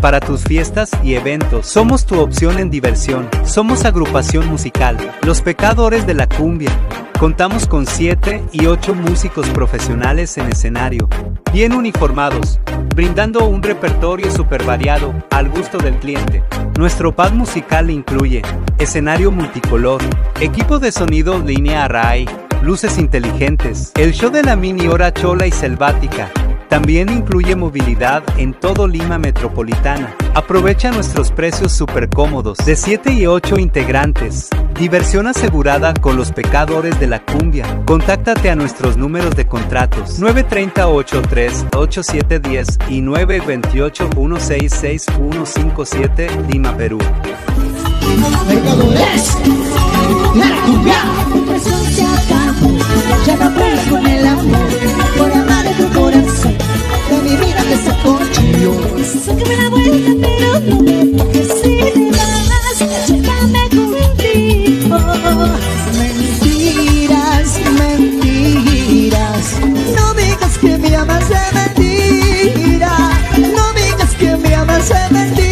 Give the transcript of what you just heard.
para tus fiestas y eventos. Somos tu opción en diversión. Somos agrupación musical, Los Pecadores de la Cumbia. Contamos con 7 y 8 músicos profesionales en escenario, bien uniformados, brindando un repertorio super variado al gusto del cliente. Nuestro pad musical incluye escenario multicolor, equipo de sonido línea array, luces inteligentes, el show de la mini hora chola y selvática, también incluye movilidad en todo Lima Metropolitana. Aprovecha nuestros precios súper cómodos de 7 y 8 integrantes. Diversión asegurada con los pecadores de la cumbia. Contáctate a nuestros números de contratos 930-83-8710 y 928-166-157 Lima, Perú. La cumbia. Mentiras, mentiras. No digas que me amas de mentira. No digas que me amas de mentira.